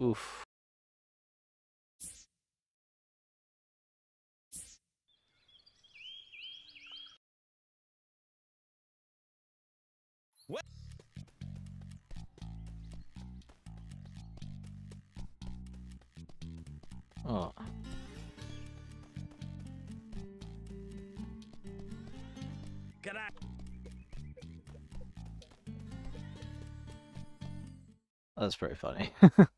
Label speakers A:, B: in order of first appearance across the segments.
A: Oof.
B: What?
A: Oh.
B: G'day.
A: That's pretty funny.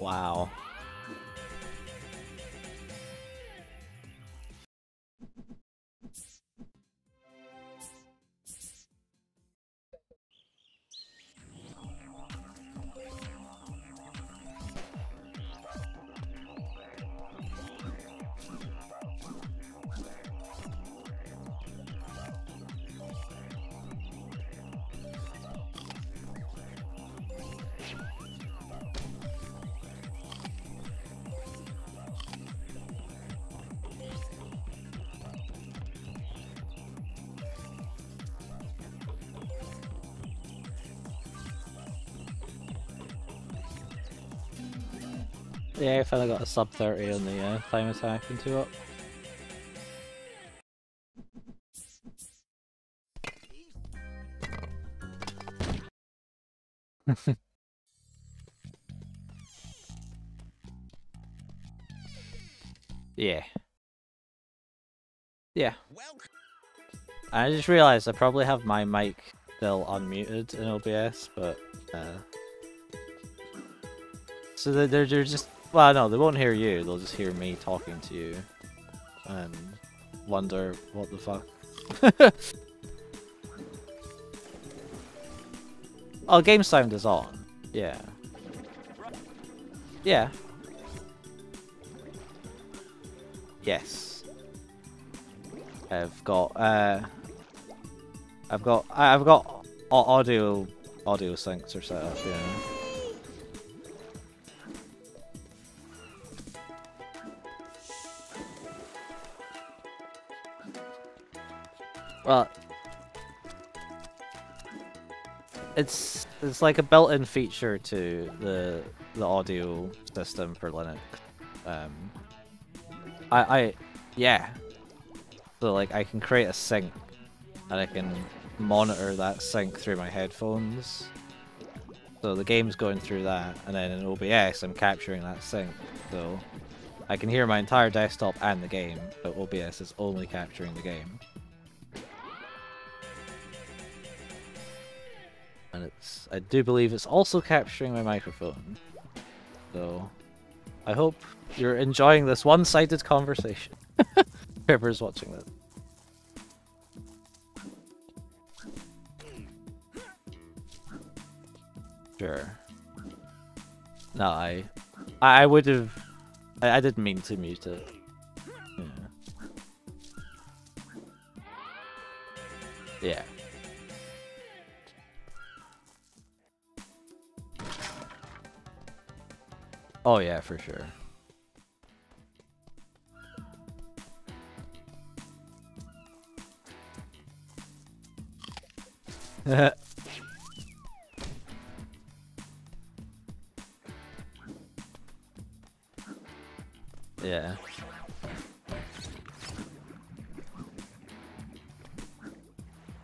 A: Wow. Yeah, I finally got a sub 30 on the uh, time attack and two up. yeah. Yeah. I just realized I probably have my mic still unmuted in OBS, but uh, so they're they're just well, no, they won't hear you. They'll just hear me talking to you, and wonder what the fuck. Oh, game sound is on. Yeah. Yeah. Yes. I've got uh I've got I've got audio audio sinks are set up, yeah. Well, it's it's like a built-in feature to the the audio system for Linux. Um, I I yeah. So like I can create a sink, and I can monitor that sink through my headphones. So the game's going through that, and then in OBS I'm capturing that sink. So I can hear my entire desktop and the game, but OBS is only capturing the game. And it's I do believe it's also capturing my microphone. So I hope you're enjoying this one-sided conversation. Whoever's watching this. Sure. No, I I would have I, I didn't mean to mute it. Yeah. Yeah. Oh yeah, for sure. yeah.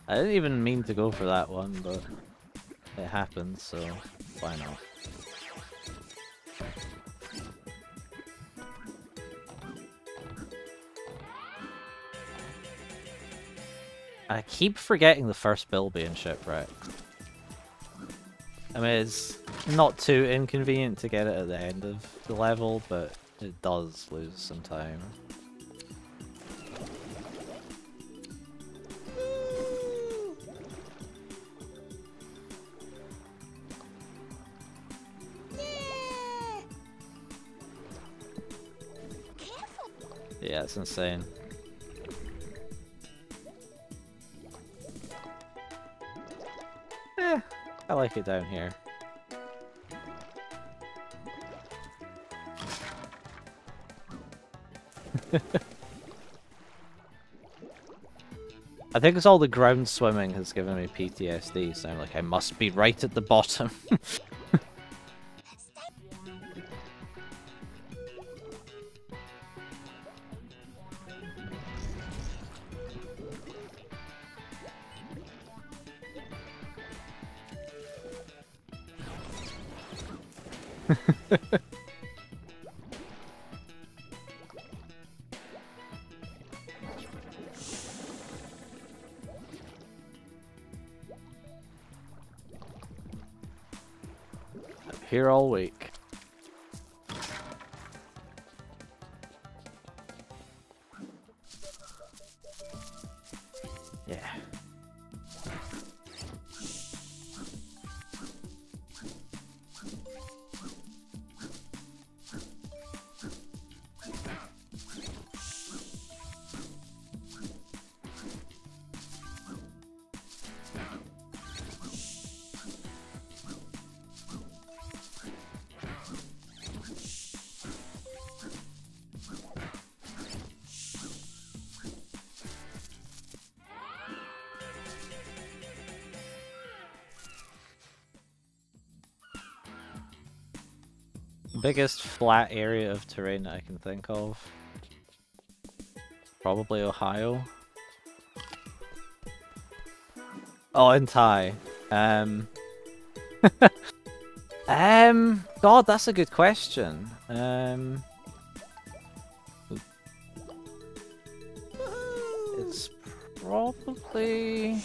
A: I didn't even mean to go for that one, but it happened, so why not? I keep forgetting the first Bilby in Ship Rex. I mean, it's not too inconvenient to get it at the end of the level, but it does lose some time. Yeah, it's insane. Like it down here. I think it's all the ground swimming has given me PTSD, so I'm like, I must be right at the bottom. Biggest flat area of terrain that I can think of. Probably Ohio. Oh, in Ty. Um. um. God, that's a good question. Um. It's probably.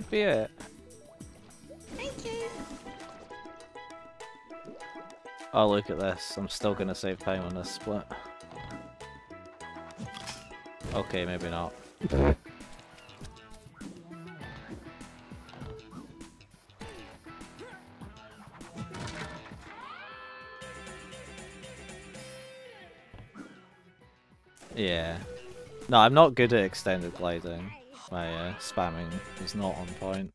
A: That could be it.
C: Thank you.
A: Oh, look at this. I'm still gonna save time on this split. Okay, maybe not. Yeah. No, I'm not good at extended gliding. My uh, spamming is not on point.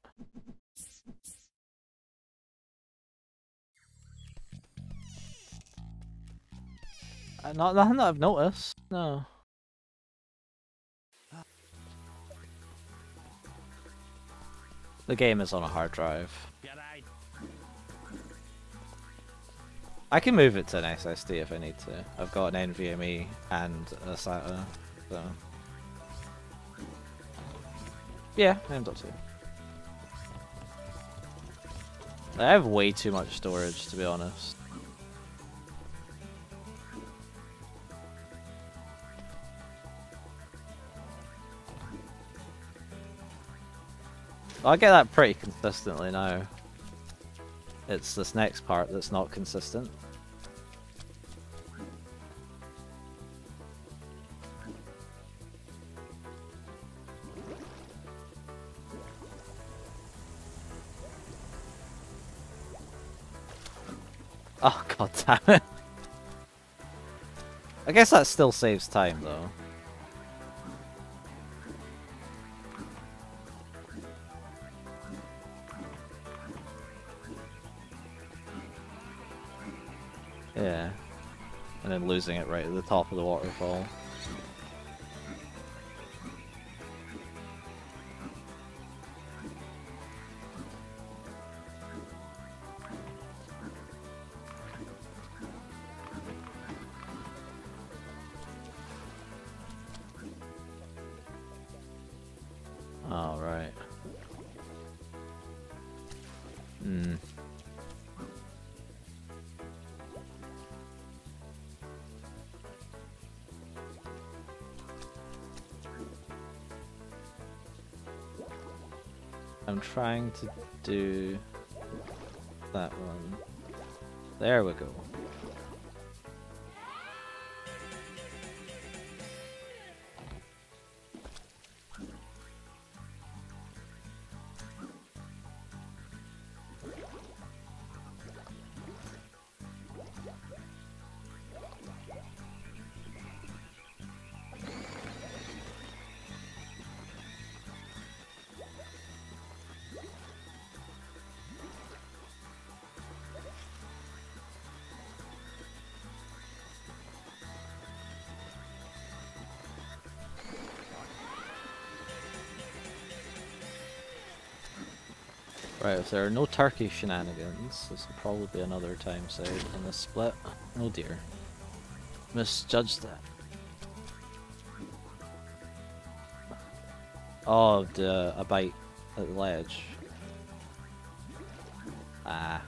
A: Uh, Not nothing that I've noticed. No. The game is on a hard drive. I can move it to an SSD if I need to. I've got an NVMe and a SATA, so yeah, M.2. I have way too much storage to be honest. I get that pretty consistently now. It's this next part that's not consistent. Oh god damn it. I guess that still saves time though. Yeah. And then losing it right at the top of the waterfall. I'm trying to do that one. There we go. If there are no turkey shenanigans, this will probably be another time save in this split. Oh dear. Misjudged that. Oh, the, a bite at the ledge. Ah.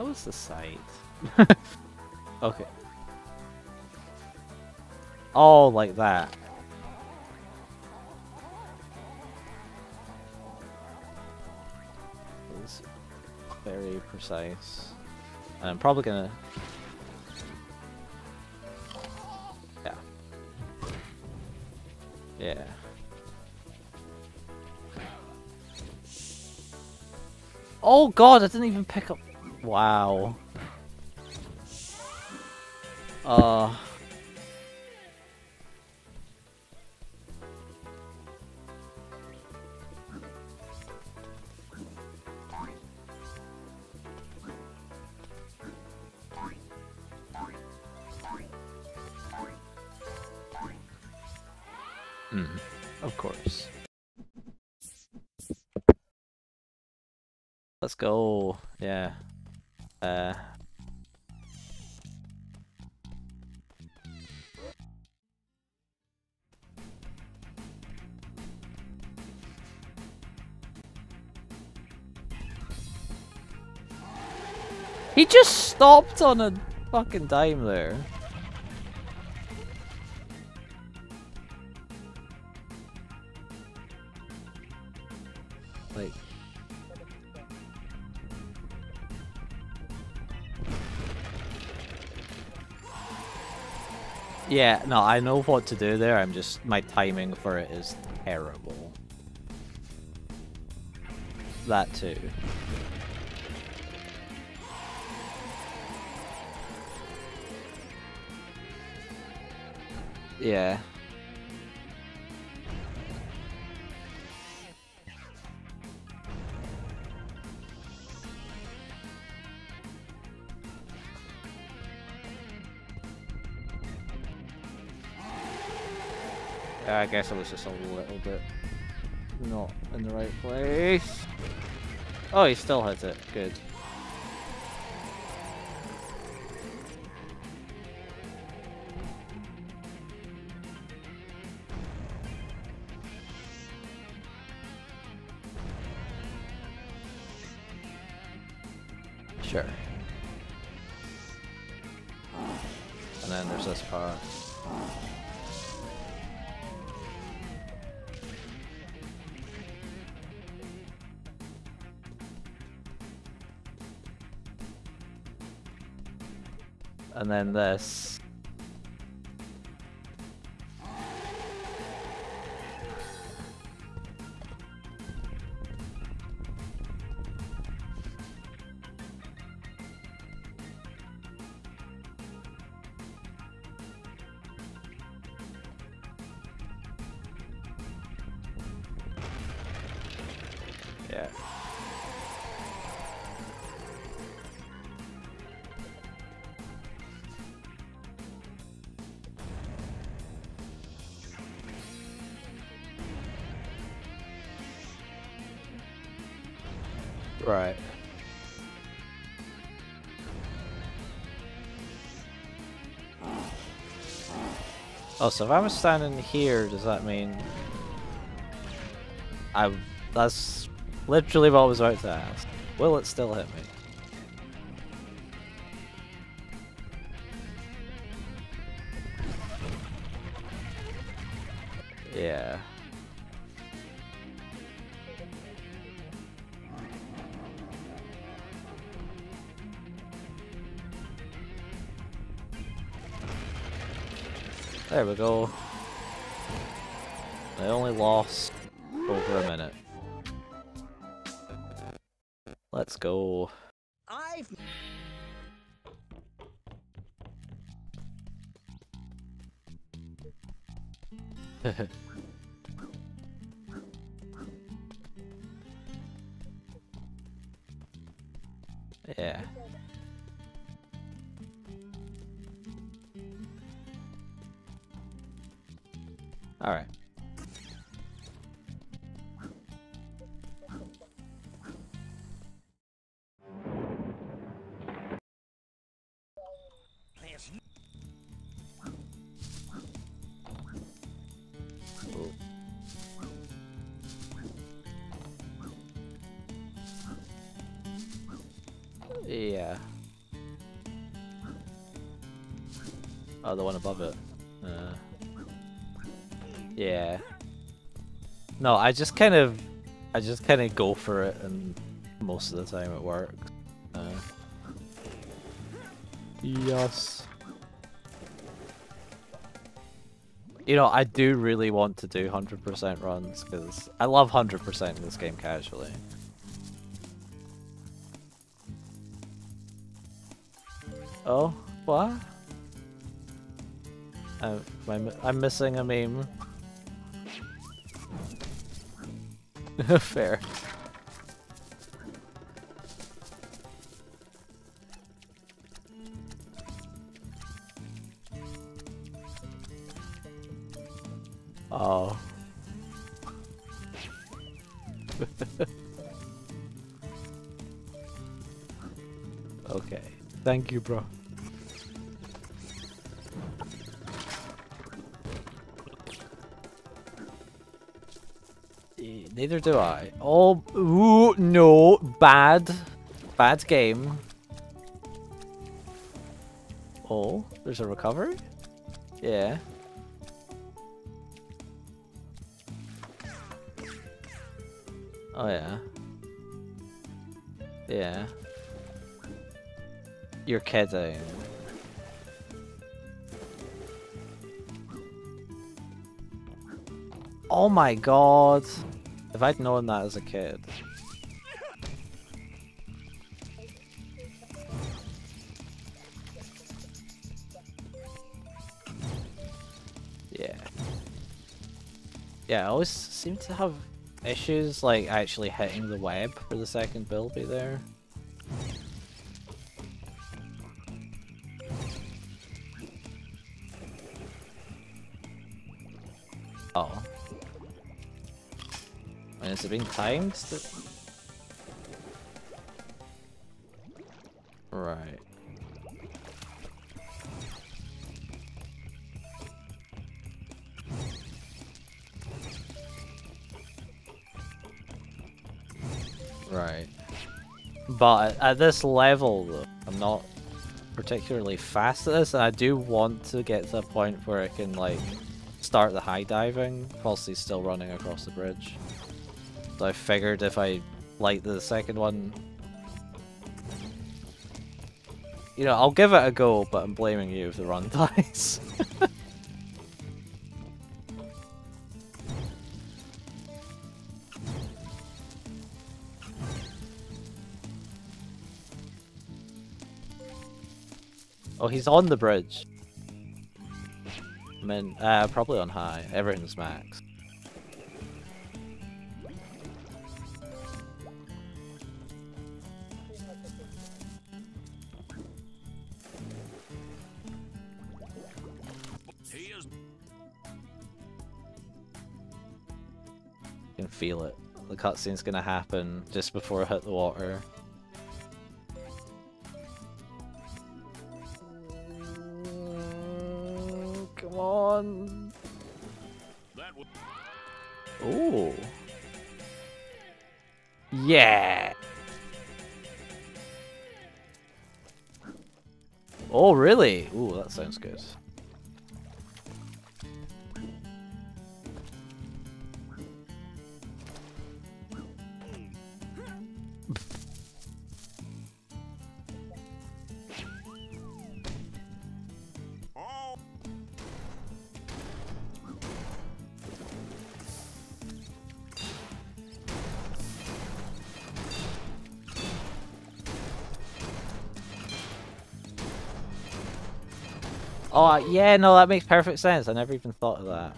A: That was the site. okay. Oh, like that. Precise. And I'm probably gonna. Yeah. Yeah. Oh god, I didn't even pick up. Wow. Uh. Mm, of course. Let's go. Yeah. Uh. He just stopped on a fucking dime there. Yeah, no, I know what to do there. I'm just my timing for it is terrible. That too. Yeah. I guess I was just a little bit not in the right place. Oh, he still hit it. Good. Sure. And then there's this part. And then this. Oh, so if I'm standing here, does that mean I? That's literally what I was about to ask. Will it still hit me? Yeah. There we go. I only lost over a minute. Let's go.
B: I've
A: the one above it. Uh, yeah. No, I just kind of, I just kind of go for it, and most of the time it works. Uh, yes. You know, I do really want to do 100% runs, because I love 100% in this game casually. Oh, what? I'm, I'm missing a meme. Fair. Oh. okay. Thank you, bro. Neither do I. Oh, ooh, no, bad, bad game. Oh, there's a recovery? Yeah. Oh yeah. Yeah. You're kidding. Oh my god. If I'd known that as a kid. Yeah. Yeah, I always seem to have issues like actually hitting the web for the second Bilby there. Is it being timed? Right. Right. But at this level, though, I'm not particularly fast at this, and I do want to get to a point where I can, like, start the high diving whilst he's still running across the bridge. I figured if I like the second one... You know, I'll give it a go, but I'm blaming you if the run dies. oh, he's on the bridge. I mean, uh, probably on high. Everything's max. Feel it. The cutscene's gonna happen just before I hit the water. Mm, come on.
B: that was
A: Ooh. Yeah. Oh, really? Ooh, that sounds good. Yeah, no, that makes perfect sense. I never even thought of that.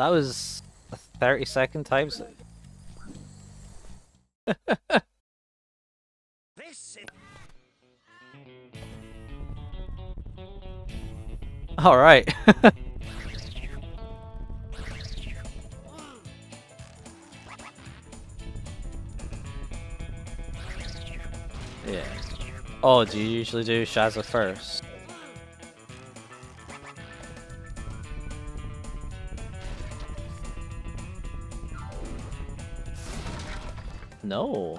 A: That was a 30 second time. s-
B: this is
A: All right. yeah. Oh, do you usually do Shazza first? No.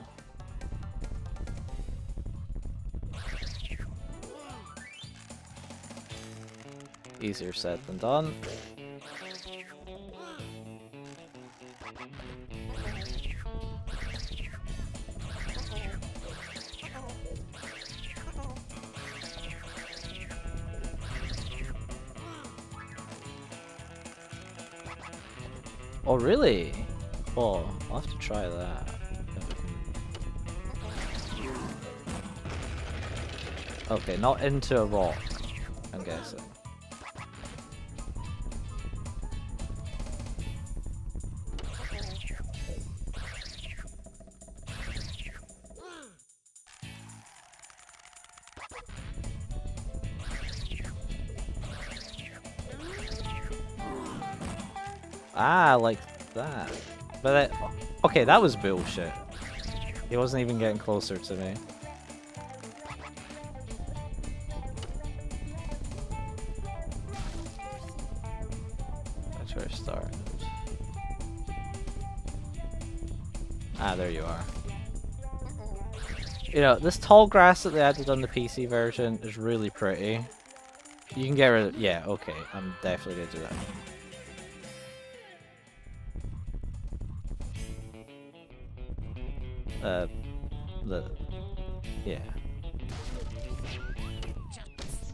A: Easier said than done. Oh, really? Okay, not into a rock, I'm guessing. Ah, like that. But that, okay, that was bullshit. He wasn't even getting closer to me. You know, this tall grass that they added on the PC version is really pretty. You can get rid of- yeah, okay, I'm definitely gonna do that. Uh, the, yeah.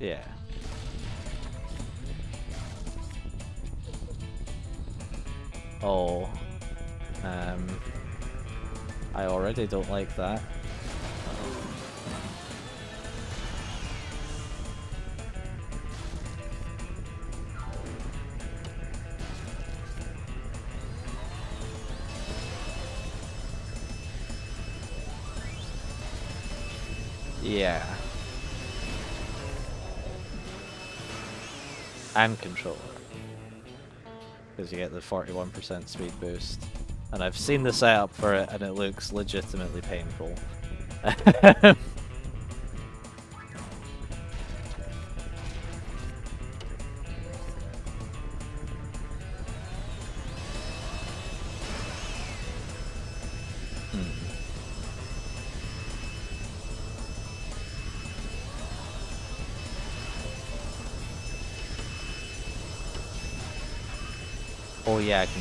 A: Yeah. Oh. Um. I already don't like that. And controller. Because you get the 41% speed boost. And I've seen the setup for it and it looks legitimately painful.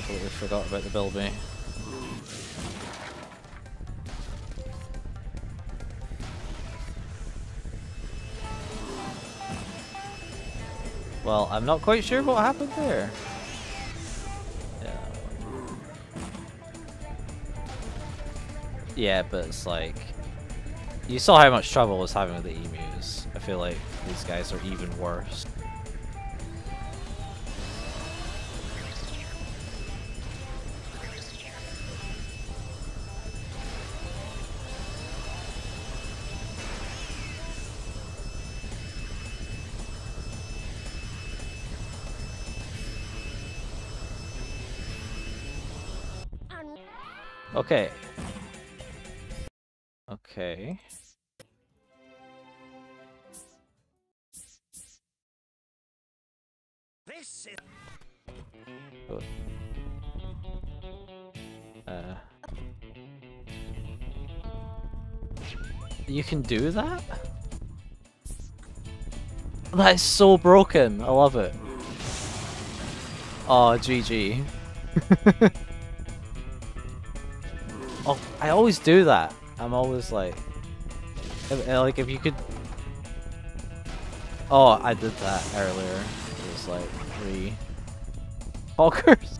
A: completely forgot about the Bilby. Well, I'm not quite sure what happened there. Yeah. Yeah, but it's like... You saw how much trouble I was having with the emus. I feel like these guys are even worse. Okay. Okay.
B: This is
A: Good. Uh. You can do that? That is so broken. I love it. Oh, GG. oh, I always do that. I'm always like, if, uh, like if you could. Oh, I did that earlier. It was like three Hulkers.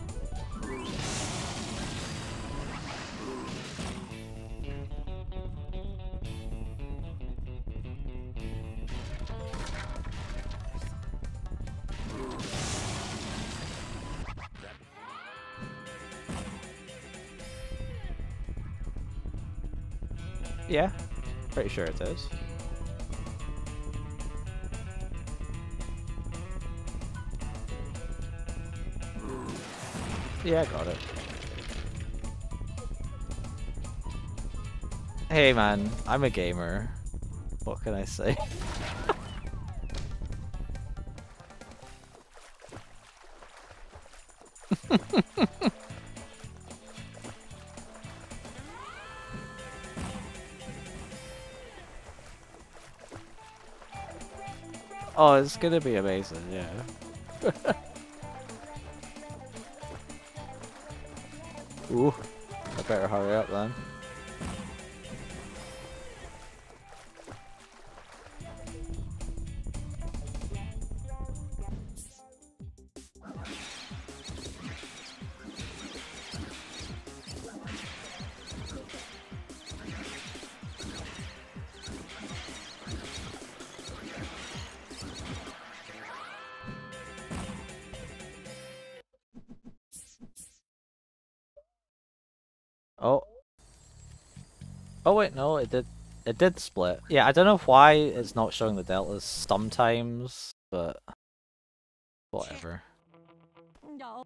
A: Yeah, pretty sure it is. Yeah, I got it. Hey man, I'm a gamer. What can I say? it's gonna be amazing, yeah. Ooh, I better hurry up then. Wait, no, it did. It did split. Yeah, I don't know why it's not showing the deltas sometimes, but whatever.
C: No.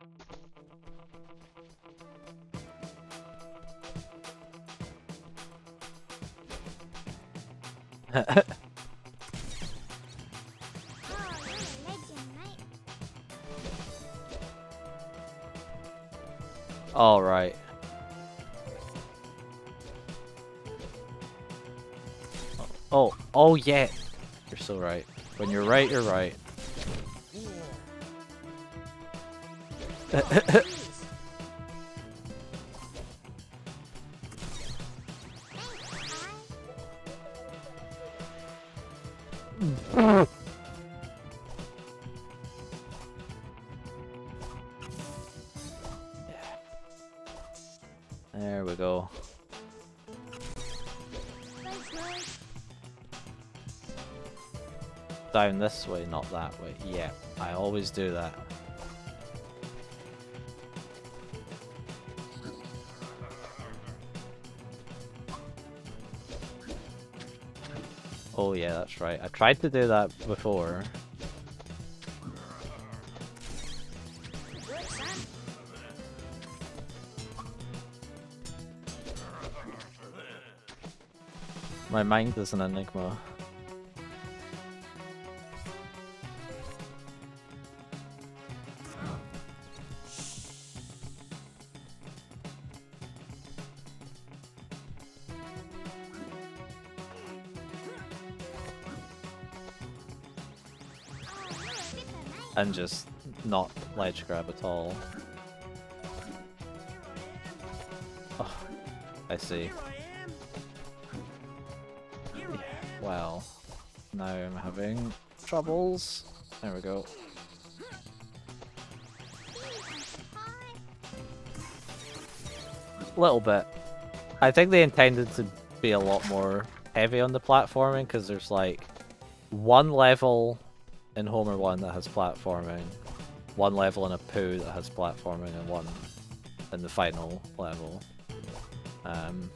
A: All right. Oh, oh yeah. You're so right. When you're right, you're right. There we go. Down this way, not that way. Yeah, I always do that. Oh yeah, that's right. I tried to do that before. My mind is an enigma. And just not ledge grab at all. Oh, I see.
B: Here I am. Here I am.
A: Well, now I'm having troubles. There we go. Little bit. I think they intended to be a lot more heavy on the platforming because there's like one level in Homer 1 that has platforming, one level in a poo that has platforming, and one in the final level. Um,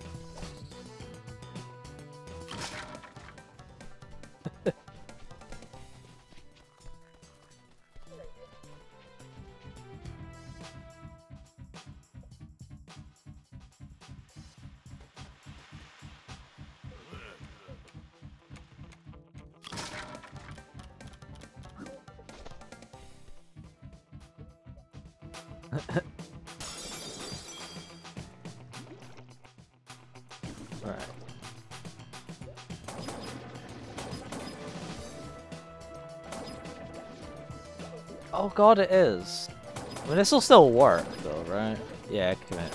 A: Oh god, it is. I mean, this will still work, though, right? Yeah, commit.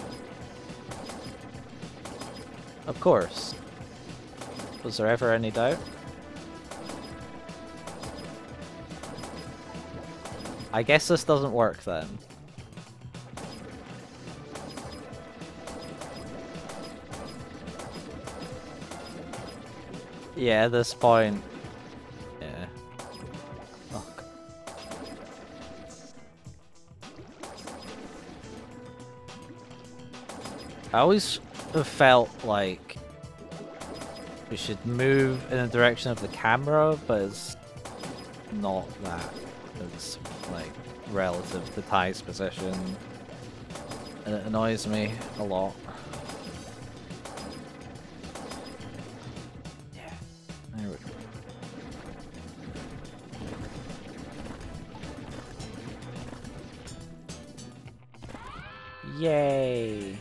A: Of course. Was there ever any doubt? I guess this doesn't work then. Yeah, at this point. I always felt like we should move in the direction of the camera, but it's not that. It's like relative to Ty's position. And it annoys me a lot. Yeah. There we go. Yay!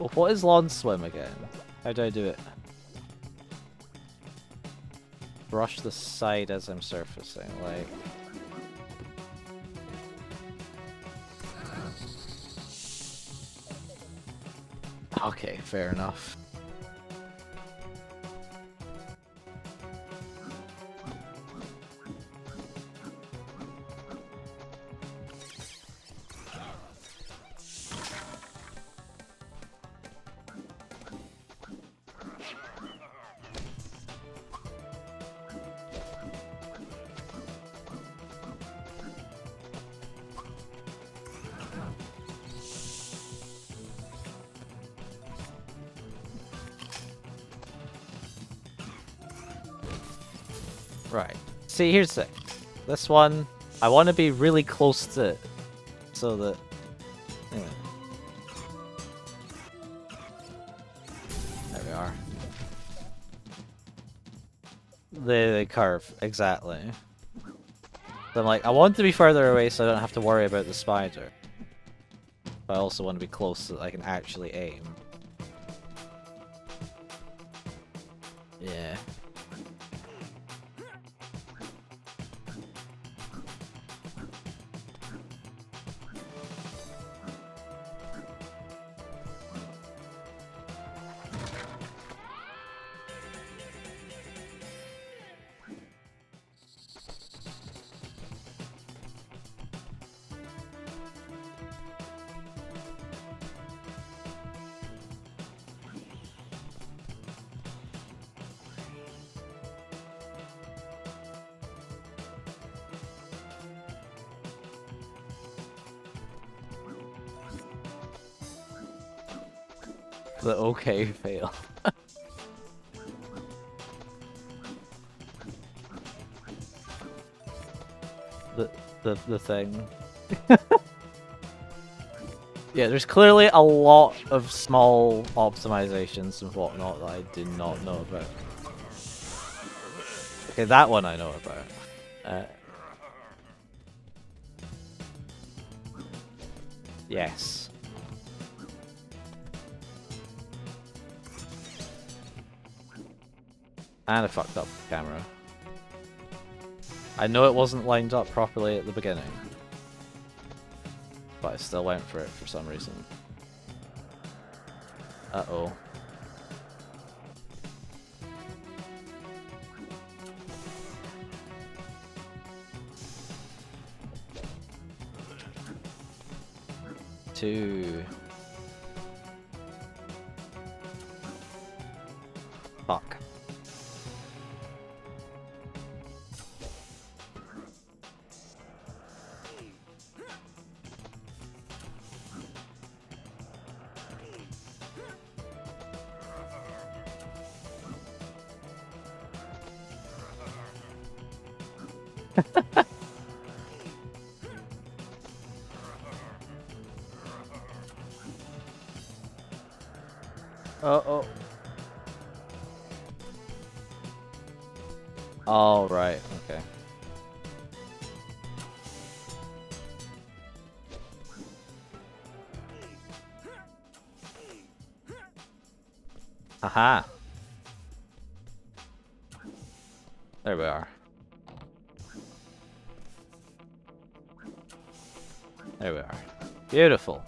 A: Oh, what is lawn swim again? How do I do it? Brush the side as I'm surfacing, like... Okay, fair enough. See, here's the. This one, I want to be really close to it, so that. Anyway. There we are. The, the curve, exactly. So I'm like, I want to be further away so I don't have to worry about the spider. But I also want to be close so that I can actually aim. Yeah. Thing. yeah, there's clearly a lot of small optimizations and whatnot that I did not know about. Okay, that one I know about. Uh, yes. And I fucked up camera. I know it wasn't lined up properly at the beginning. But I still went for it for some reason. Uh-oh. Two. Beautiful.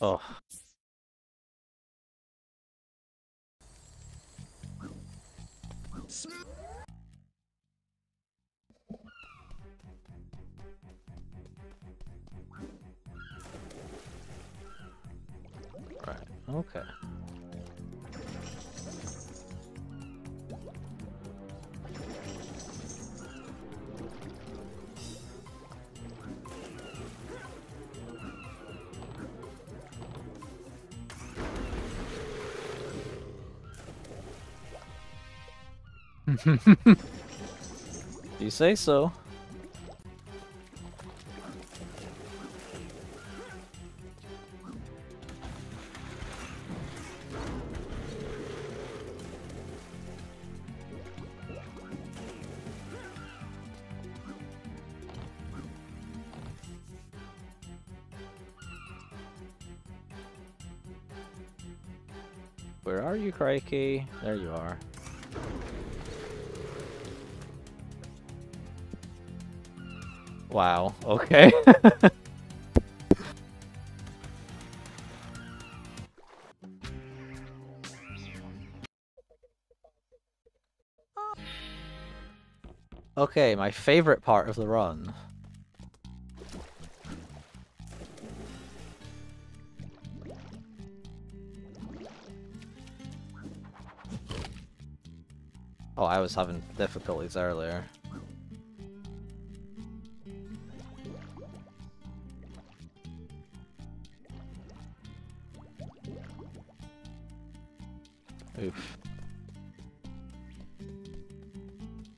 A: Oh. Right. Okay. you say so. There you are. Wow, okay. okay, my favorite part of the run. Oh, I was having difficulties earlier. Oof.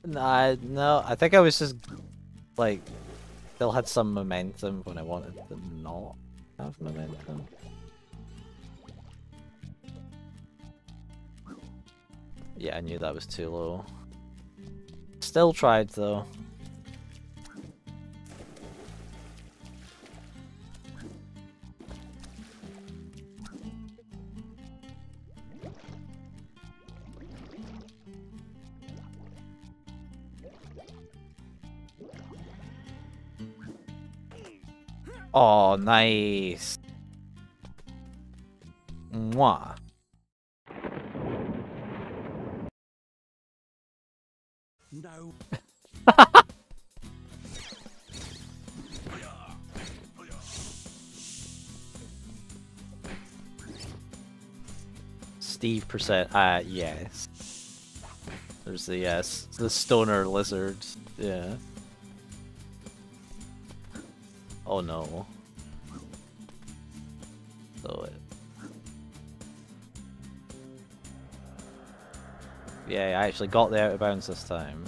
A: Nah, no, I think I was just like still had some momentum when I wanted to not have momentum. Yeah, I knew that was too low. Still tried though. Oh, nice. Mwah. Percent. Ah, yes. There's the yes, the stoner lizard. Yeah. Oh no. So it. Yeah, I actually got the out of bounds this time.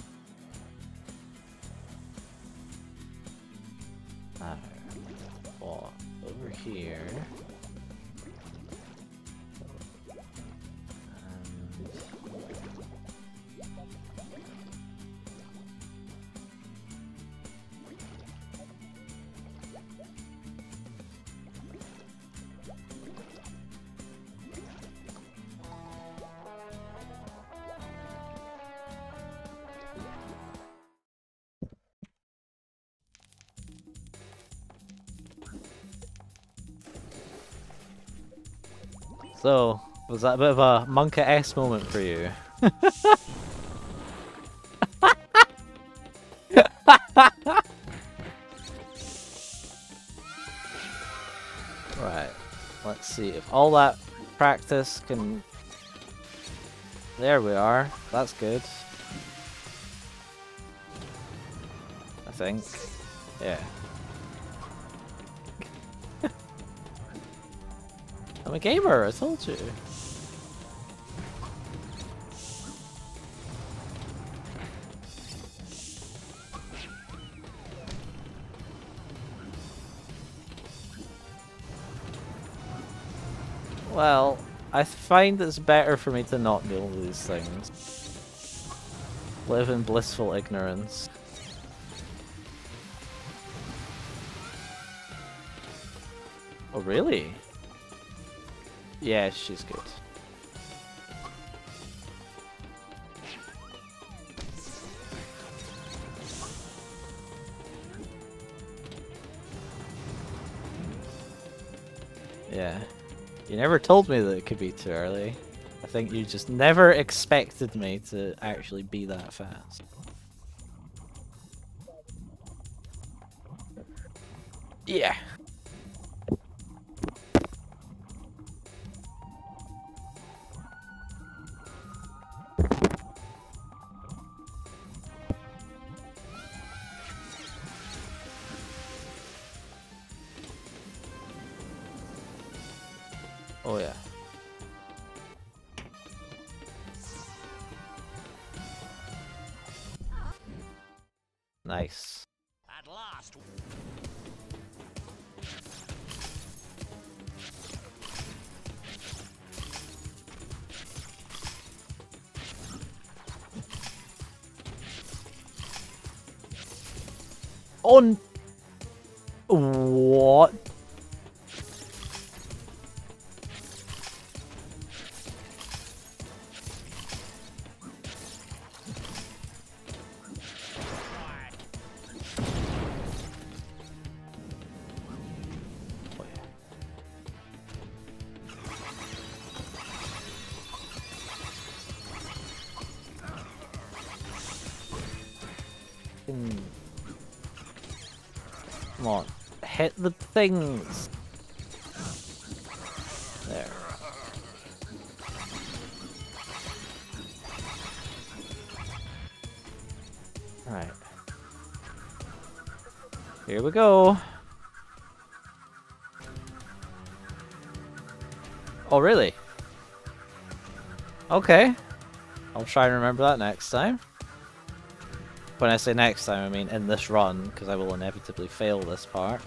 A: That a bit of a monkaS moment for you? right, let's see if all that practice can. There we are, that's good. I think. Yeah. I'm a gamer, I told you. Well, I find it's better for me to not know these things. Live in blissful ignorance. Oh, really? Yeah, she's good. You never told me that it could be too early. I think you just never expected me to actually be that fast. Yeah. On. hit the things. There. Alright. Here we go. Oh, really? Okay. I'll try and remember that next time. When I say next time, I mean in this run, because I will inevitably fail this part.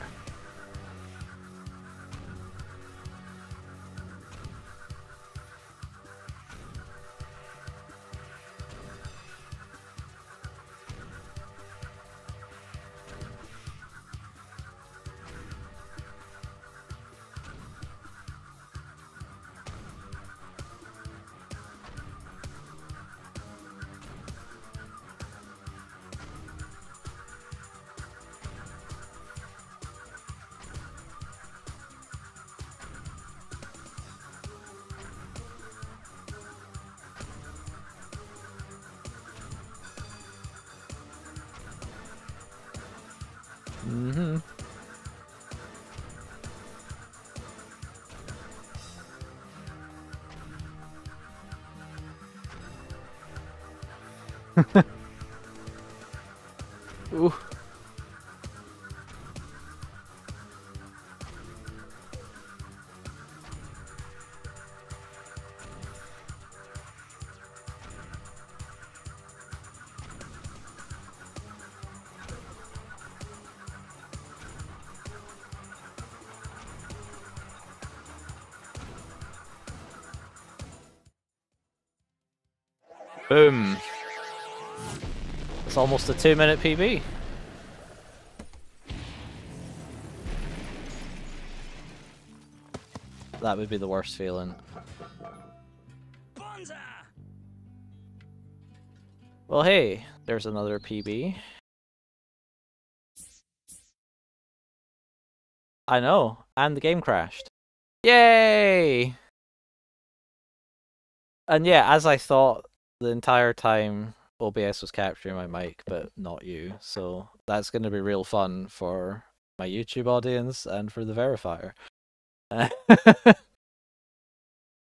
A: Mm-hmm. Boom. It's almost a two minute PB. That would be the worst feeling. Well, hey, there's another PB. I know, and the game crashed. Yay! And yeah, as I thought the entire time, OBS was capturing my mic, but not you. So that's going to be real fun for my YouTube audience and for the verifier.